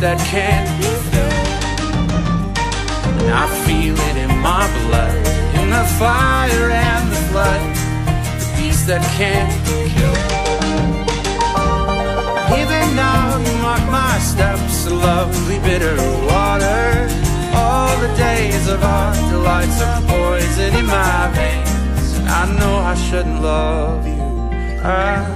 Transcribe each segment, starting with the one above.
that can't be filled. And I feel it in my blood, in the fire and the blood. the beast that can't be killed. Even now, mark my steps, lovely bitter water. All the days of our delights are poison in my veins. And I know I shouldn't love you. I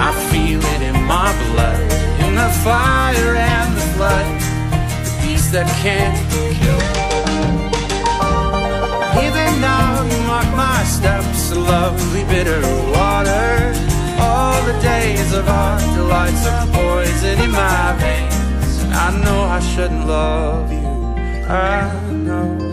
I feel it in my blood, in the fire and the blood, the beast that can't kill. Even now, mark my steps, lovely bitter water. All the days of our delights are poison in my veins. I know I shouldn't love you, I know.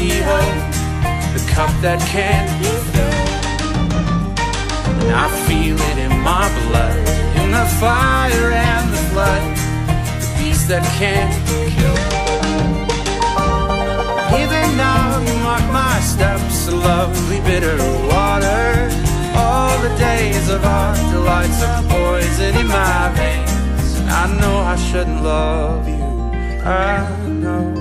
I the cup that can't be filled. And I feel it in my blood, in the fire and the flood, the beast that can't kill. Even now mark my steps, lovely bitter water. All the days of our delights are poison in my veins. And I know I shouldn't love you, I know.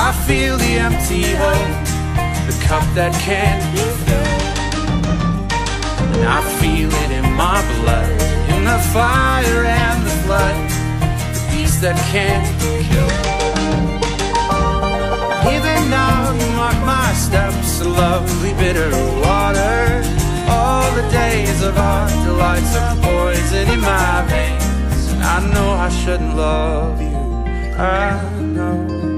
I feel the empty hole, the cup that can't be filled. And I feel it in my blood, in the fire and the flood, the beast that can't kill. Even now mark my steps, lovely bitter water. All the days of our delights are poison in my veins. And I know I shouldn't love you. I know.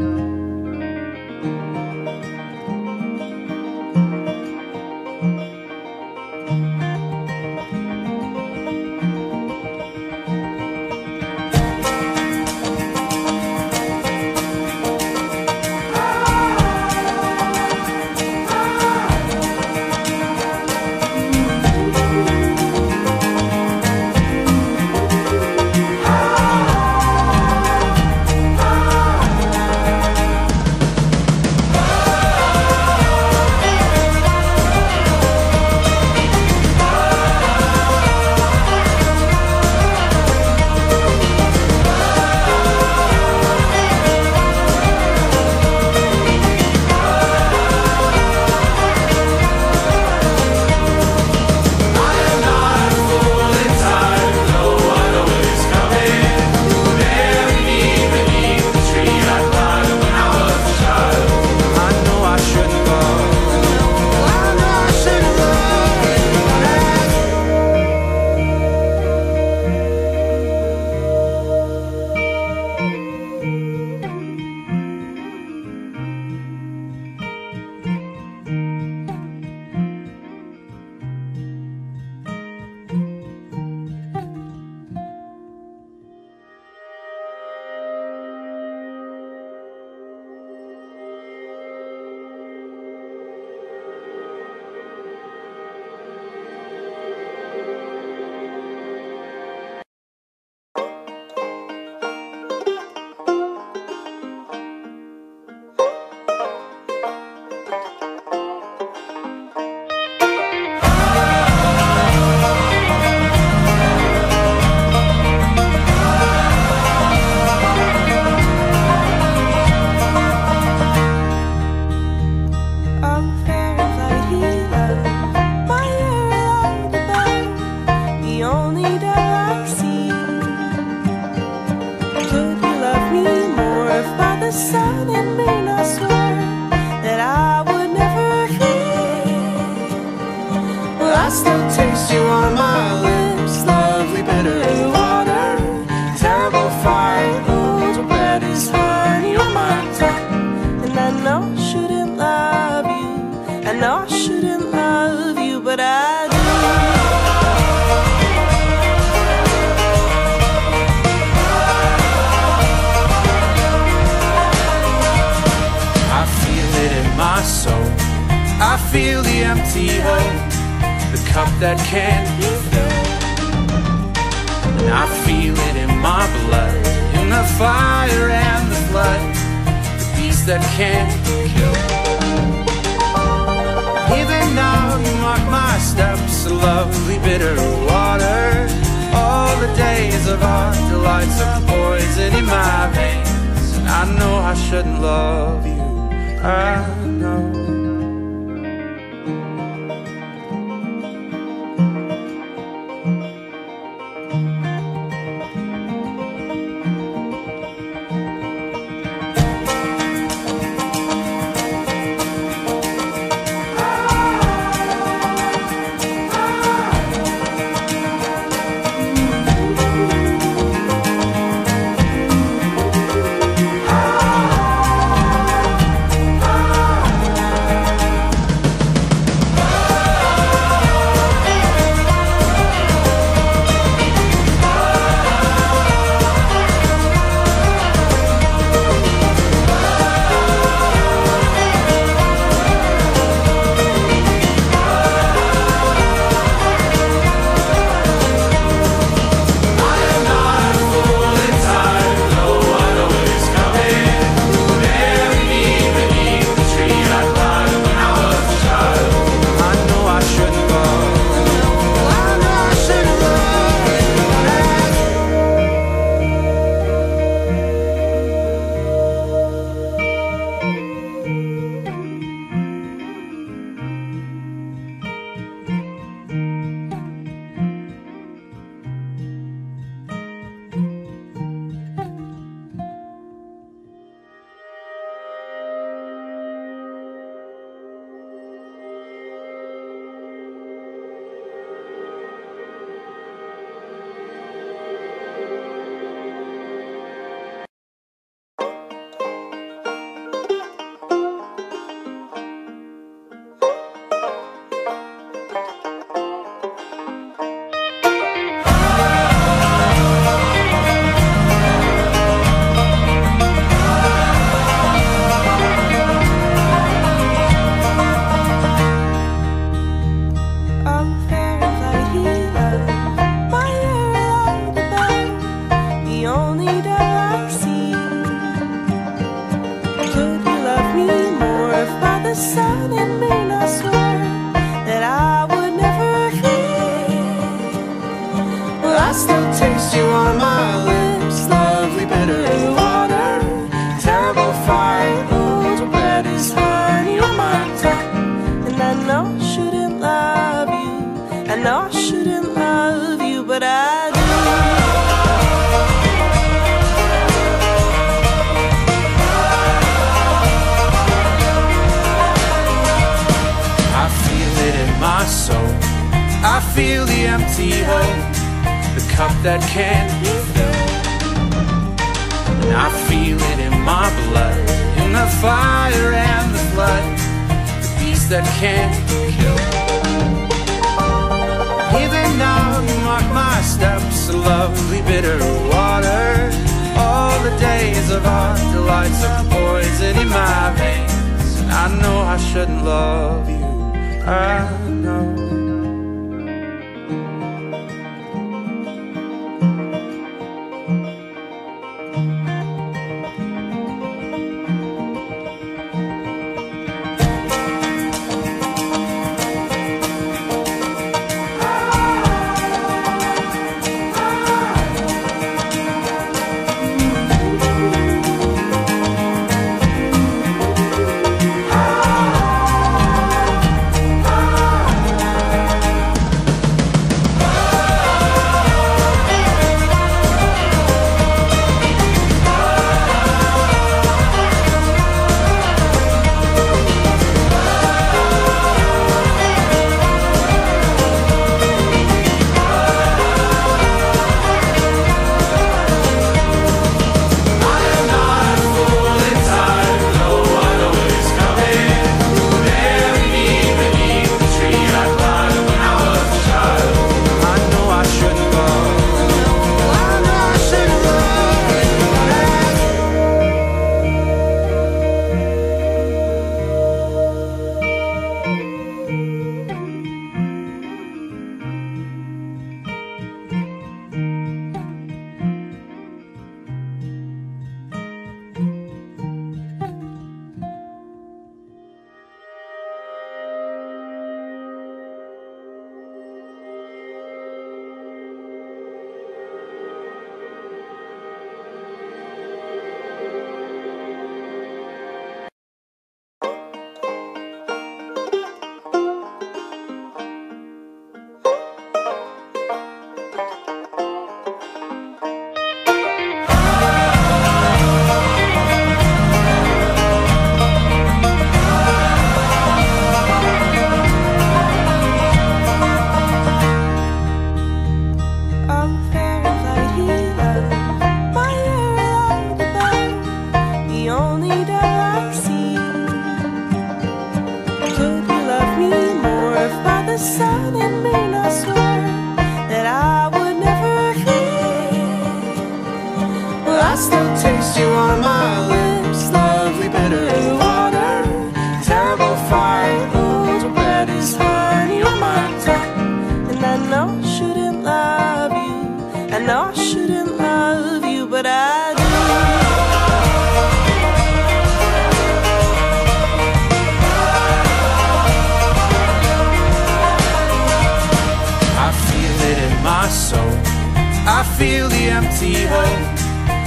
Feel the empty hole,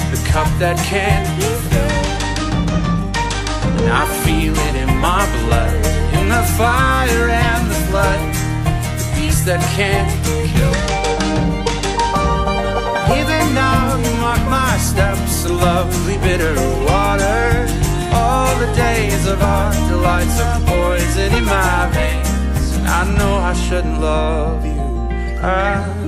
the cup that can't be filled. And I feel it in my blood, in the fire and the blood, the beast that can't be killed. Even now, you mark my steps, lovely bitter water. All the days of our delights are poison in my veins. And I know I shouldn't love you. I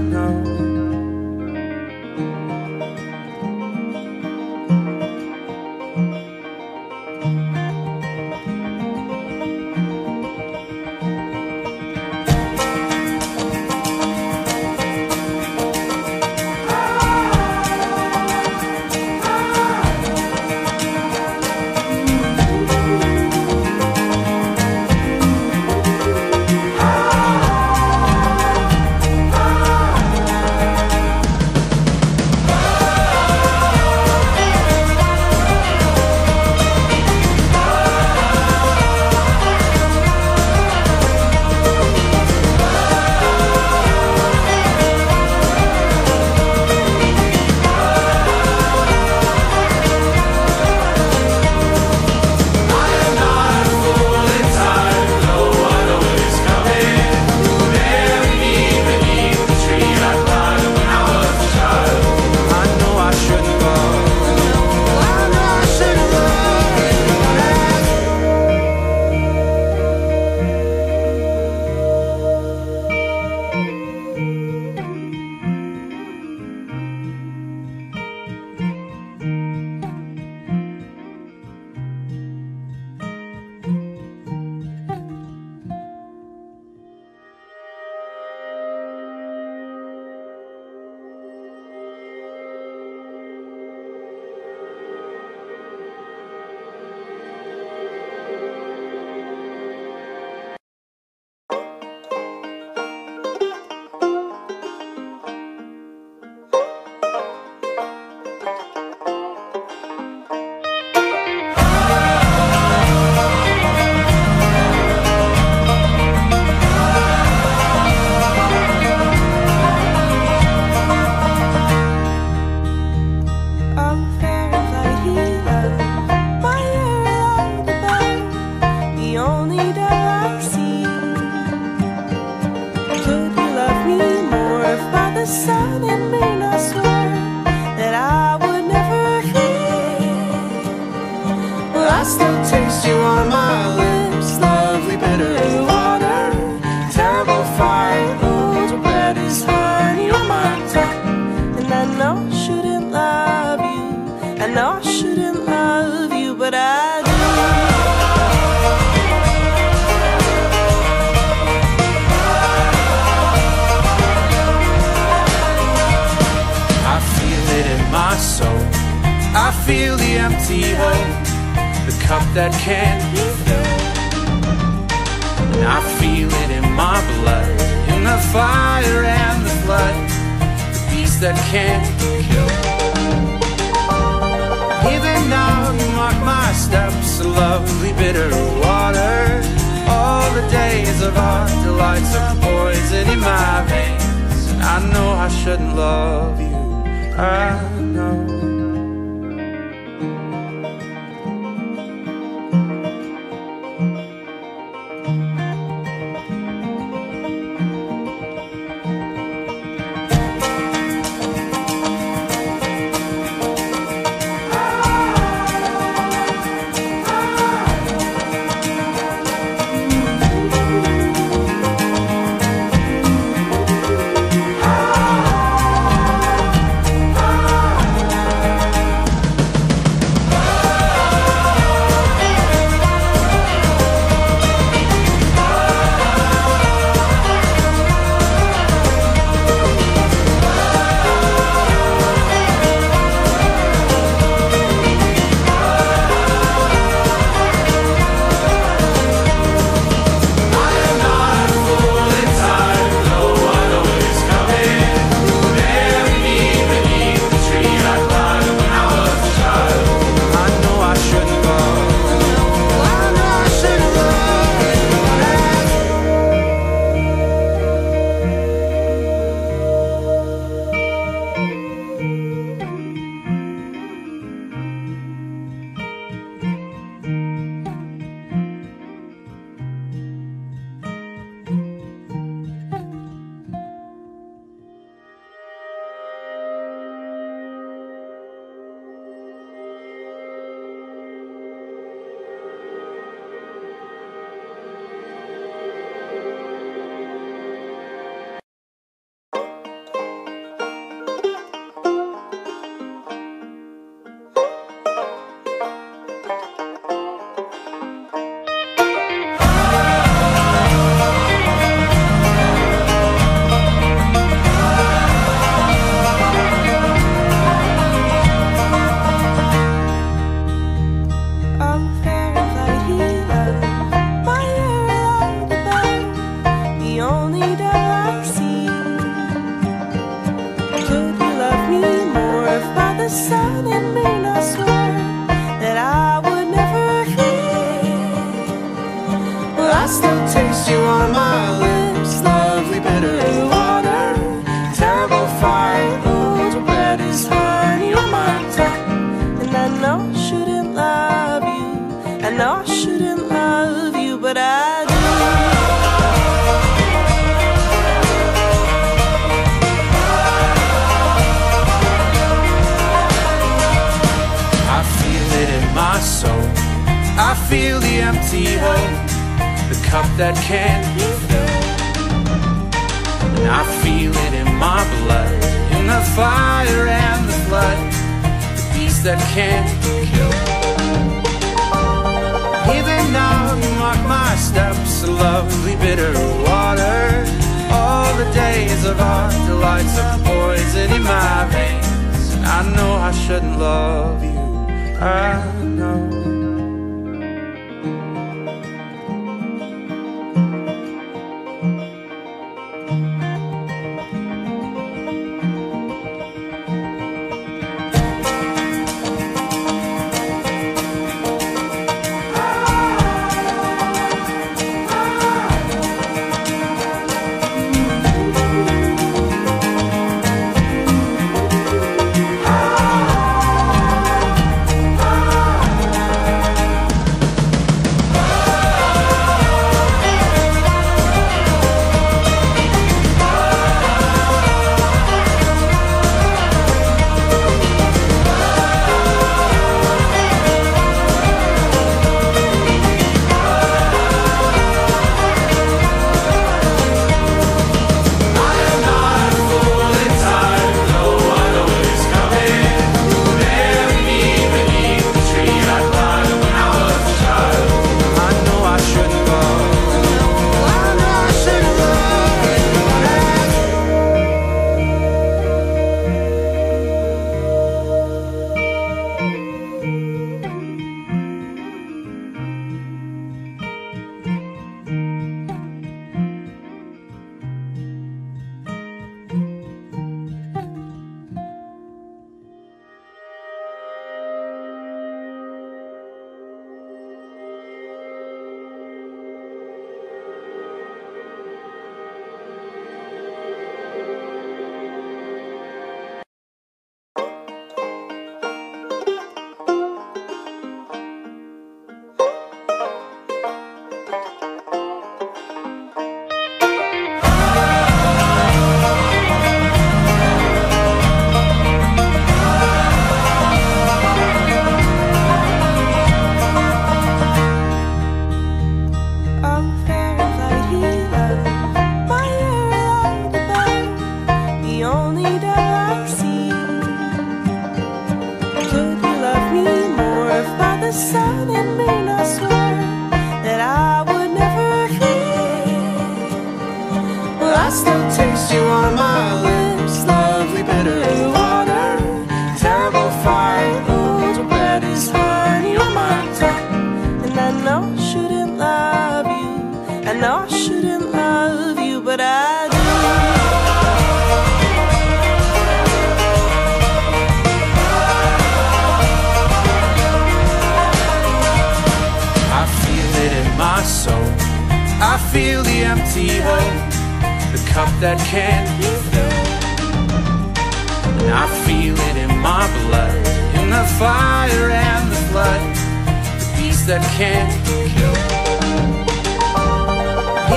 feel the empty hole, the cup that can't be filled. And I feel it in my blood, in the fire and the flood, the beast that can't be killed.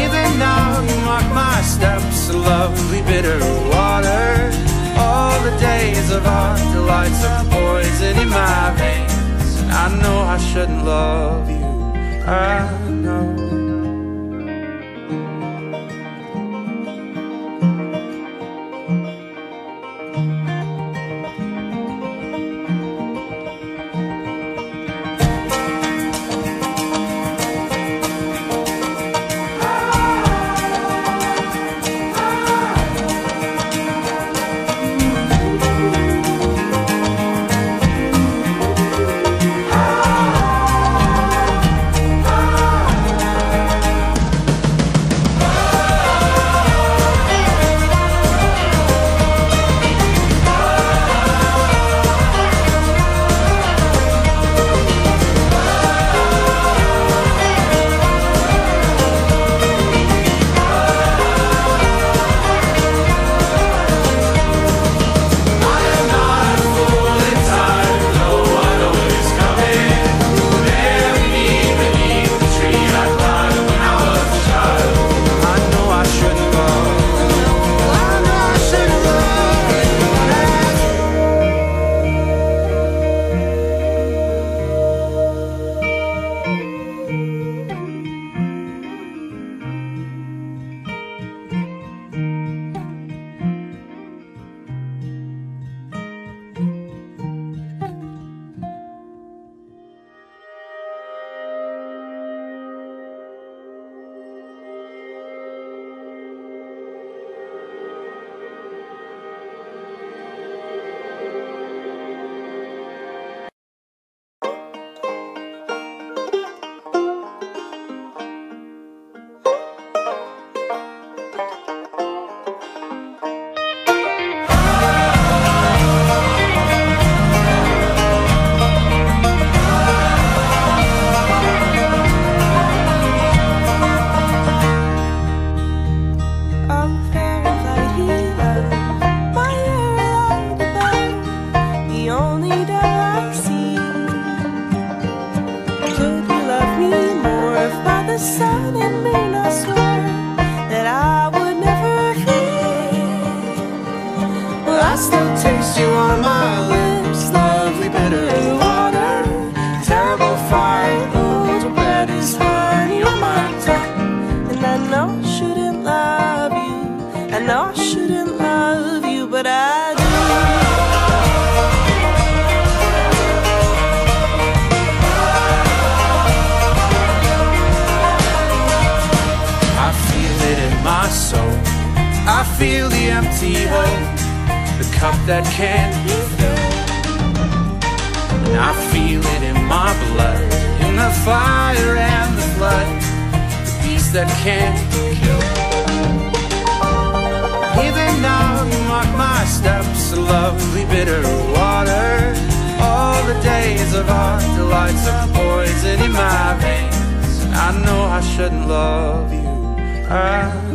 Even now you mark my steps, lovely bitter water. All the days of our delights are poison in my veins. And I know I shouldn't love you, I know. Shouldn't love you. I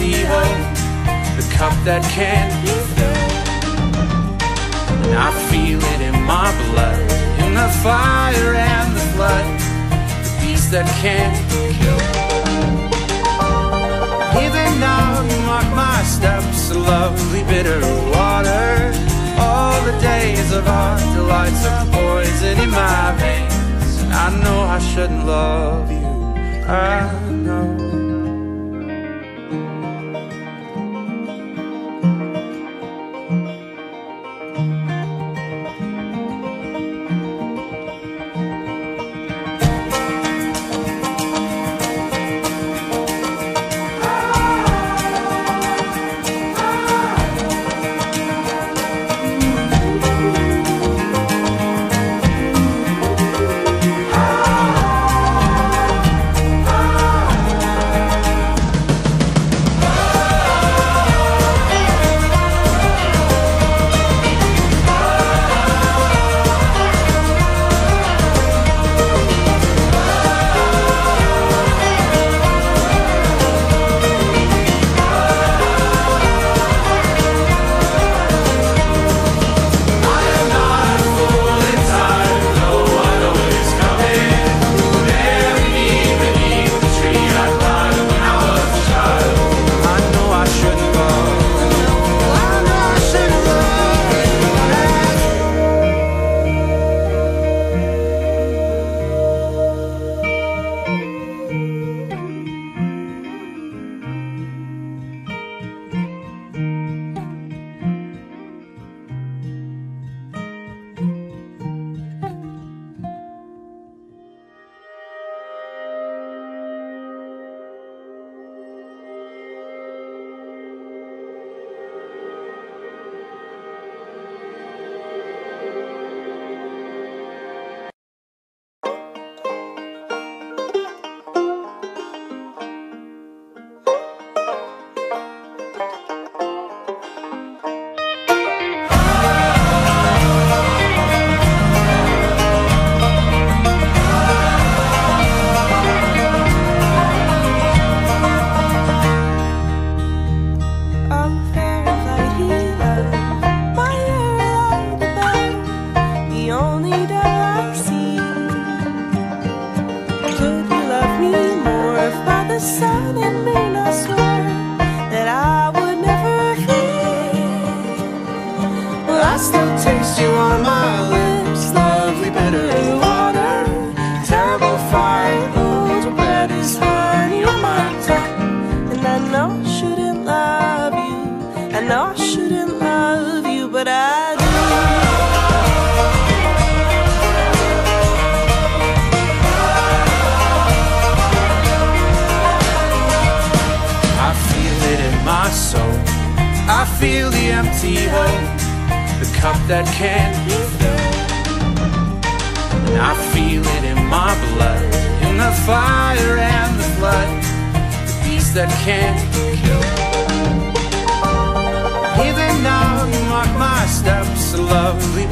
the the cup that can't be filled. And I feel it in my blood, in the fire and the flood, the beast that can't kill. Even now you mark my steps, a lovely bitter water. All the days of our delights are poison in my veins. I know I shouldn't love you. I know.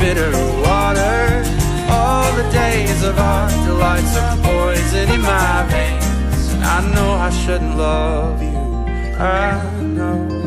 Bitter water. All the days of our delights are poison in my veins. And I know I shouldn't love you. I know.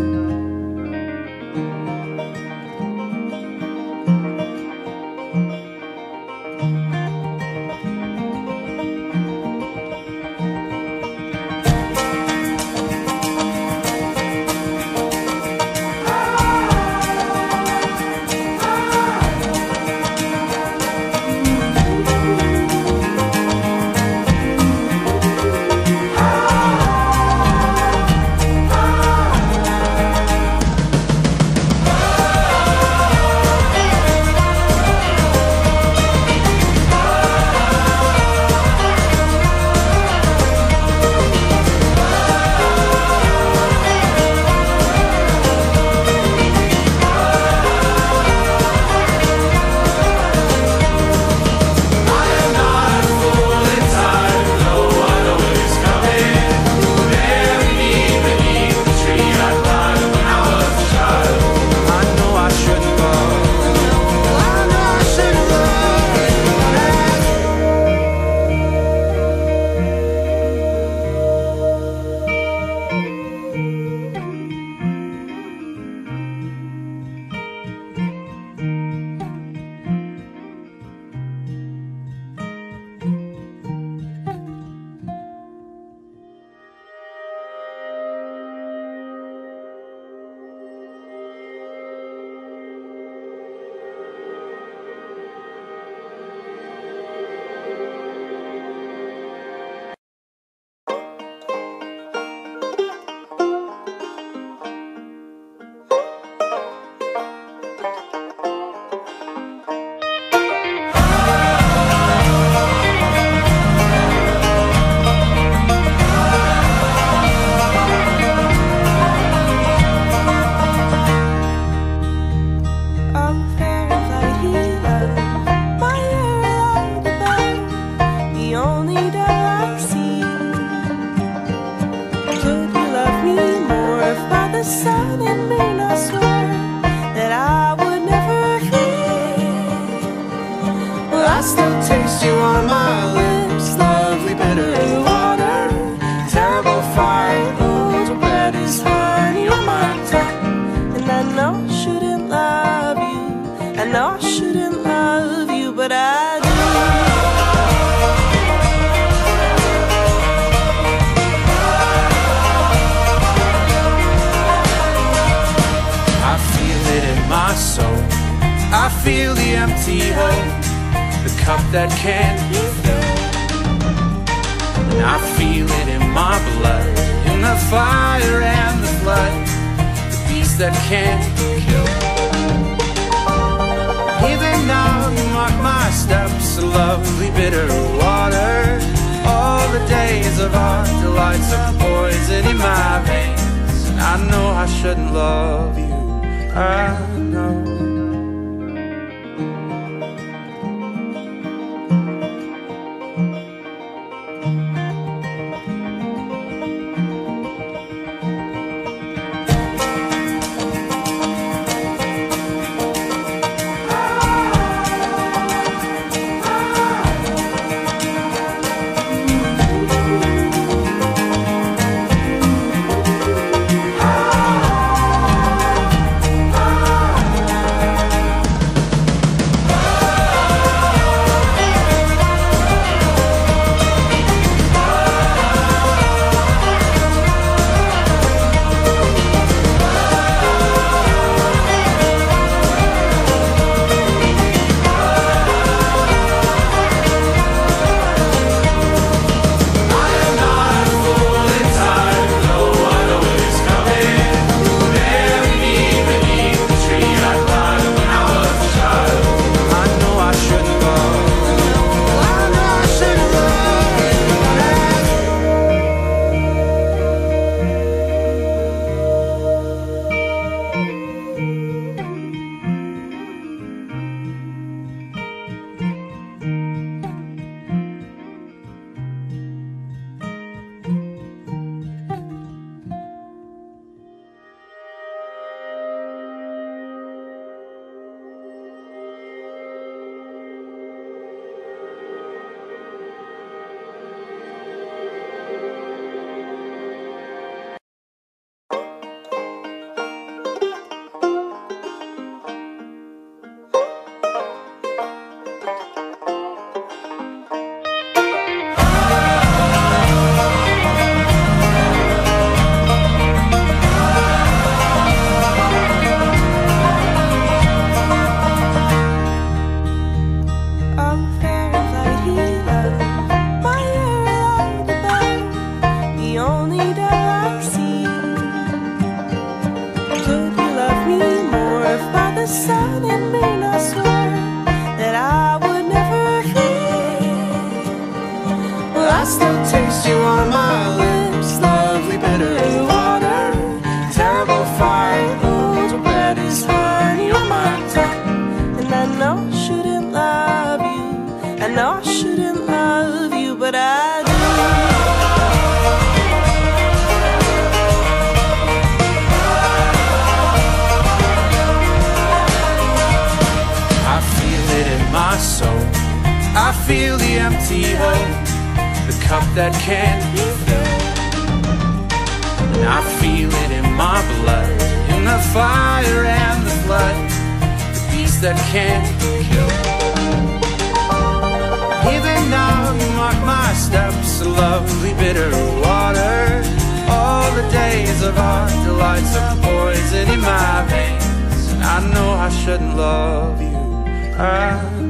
feel the empty hole, the cup that can't be filled. And I feel it in my blood, in the fire and the blood, the beast that can't be killed. Even now, mark my steps, lovely bitter water. All the days of our delights are poison in my veins, and I know I shouldn't love you. I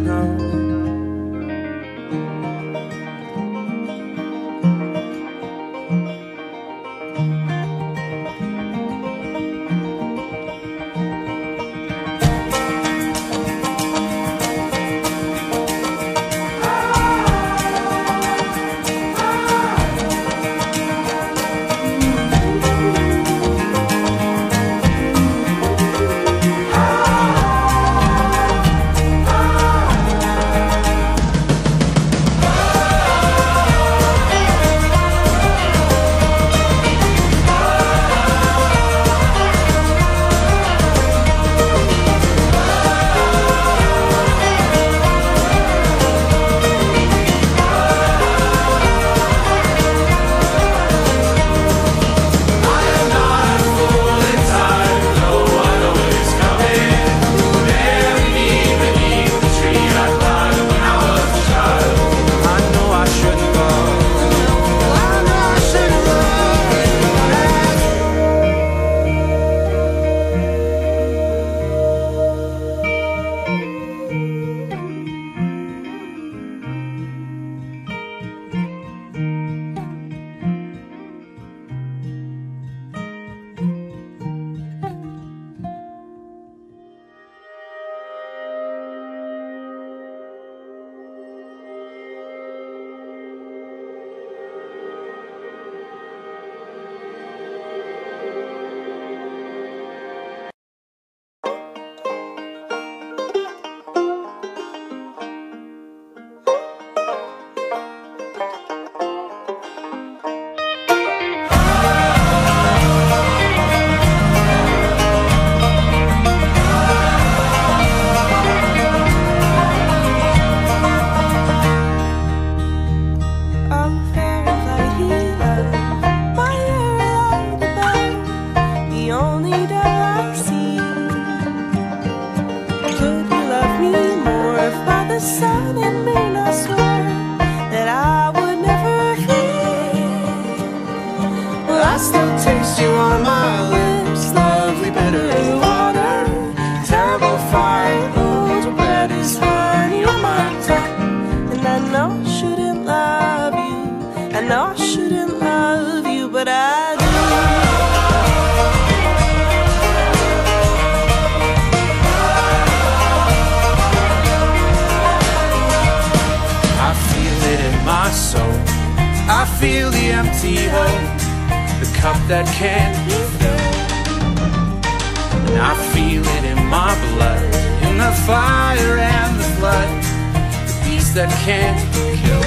kill.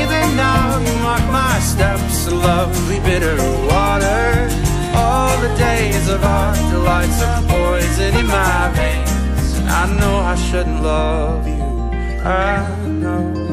Even now, mark my steps, lovely bitter water. All the days of our delights are poison in my veins. And I know I shouldn't love you, I know.